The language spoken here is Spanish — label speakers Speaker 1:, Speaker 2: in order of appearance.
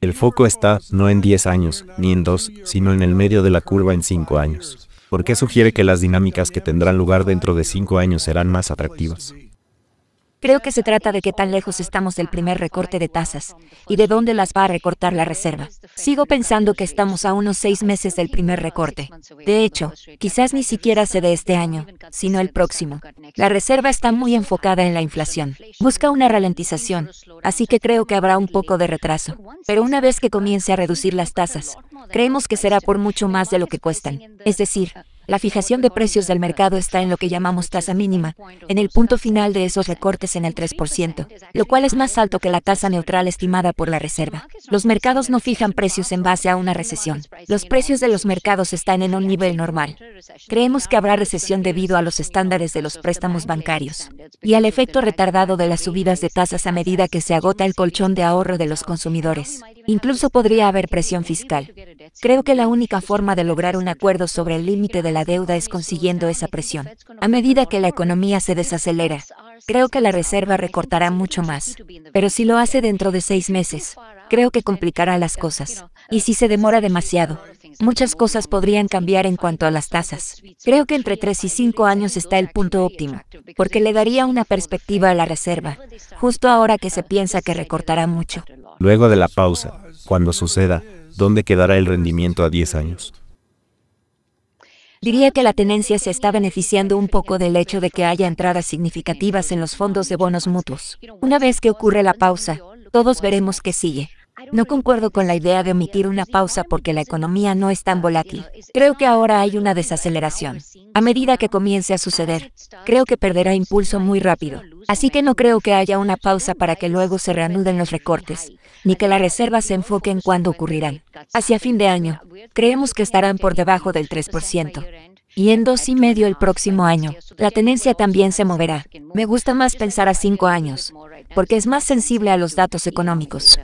Speaker 1: El foco está no en 10 años, ni en 2, sino en el medio de la curva en 5 años. ¿Por qué sugiere que las dinámicas que tendrán lugar dentro de 5 años serán más atractivas?
Speaker 2: Creo que se trata de qué tan lejos estamos del primer recorte de tasas y de dónde las va a recortar la Reserva. Sigo pensando que estamos a unos seis meses del primer recorte. De hecho, quizás ni siquiera se de este año, sino el próximo. La Reserva está muy enfocada en la inflación. Busca una ralentización, así que creo que habrá un poco de retraso. Pero una vez que comience a reducir las tasas, creemos que será por mucho más de lo que cuestan. Es decir, la fijación de precios del mercado está en lo que llamamos tasa mínima, en el punto final de esos recortes en el 3%, lo cual es más alto que la tasa neutral estimada por la Reserva. Los mercados no fijan precios en base a una recesión. Los precios de los mercados están en un nivel normal. Creemos que habrá recesión debido a los estándares de los préstamos bancarios y al efecto retardado de las subidas de tasas a medida que se agota el colchón de ahorro de los consumidores. Incluso podría haber presión fiscal. Creo que la única forma de lograr un acuerdo sobre el límite de la deuda es consiguiendo esa presión. A medida que la economía se desacelera, creo que la Reserva recortará mucho más. Pero si lo hace dentro de seis meses, creo que complicará las cosas. Y si se demora demasiado, muchas cosas podrían cambiar en cuanto a las tasas. Creo que entre tres y cinco años está el punto óptimo, porque le daría una perspectiva a la Reserva, justo ahora que se piensa que recortará mucho.
Speaker 1: Luego de la pausa, cuando suceda, ¿dónde quedará el rendimiento a 10 años?
Speaker 2: Diría que la tenencia se está beneficiando un poco del hecho de que haya entradas significativas en los fondos de bonos mutuos. Una vez que ocurre la pausa, todos veremos qué sigue. No concuerdo con la idea de omitir una pausa porque la economía no es tan volátil. Creo que ahora hay una desaceleración. A medida que comience a suceder, creo que perderá impulso muy rápido. Así que no creo que haya una pausa para que luego se reanuden los recortes, ni que la reserva se enfoque en cuándo ocurrirán. Hacia fin de año, creemos que estarán por debajo del 3%. Y en dos y medio el próximo año, la tenencia también se moverá. Me gusta más pensar a cinco años, porque es más sensible a los datos económicos.